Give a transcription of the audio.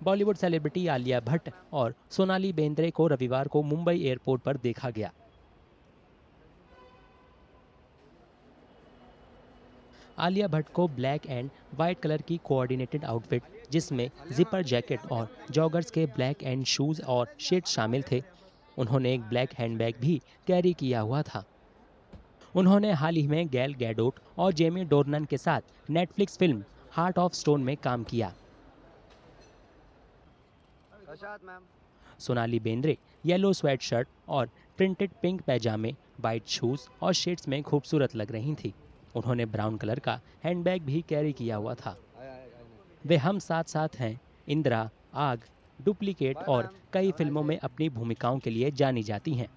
Bollywood celebrity Alia Bhatt और सोनाली बेंद्रे को रविवार को मुंबई एयरपोर्ट पर देखा गया। आलिया भट्ट को ब्लैक एंड व्हाइट कलर की कोऑर्डिनेटेड आउटफिट, जिसमें जिपर जैकेट और जॉगर्स के ब्लैक एंड शूज़ और शेड शामिल थे। उन्होंने एक ब्लैक हैंडबैग भी कैरी किया हुआ था। उन्होंने हाल ही में गैल गैडोट और जेमी डोरनन के साथ Netflix film heart of stone में काम किया। Sonali Bendre yellow sweat shirt और प्रिंटेड पिंक पैजामे वाइट शूज़ और शेड्स में खूबसूरत लग रही थी। उन्होंने ब्राउन कलर का हैंडबैग भी कैरी किया हुआ था। वे हम साथ साथ हैं इंदिरा आग डुप्लीकेट और कई फ़िल्मों में अपनी भूमिकाओं के लिए जानी जाती हैं।